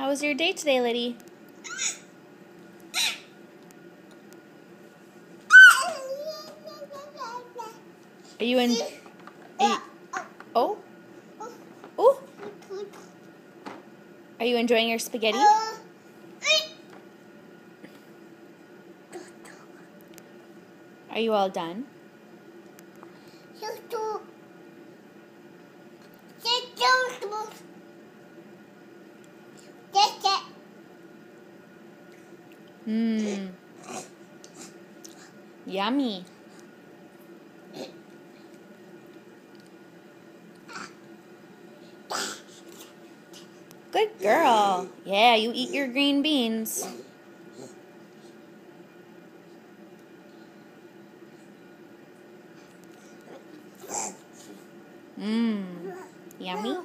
How was your day today, Liddy? Are you in? Oh, oh. Are you enjoying your spaghetti? Are you all done? Mmm. Yummy. Good girl. Yeah, you eat your green beans. Mmm. Yummy.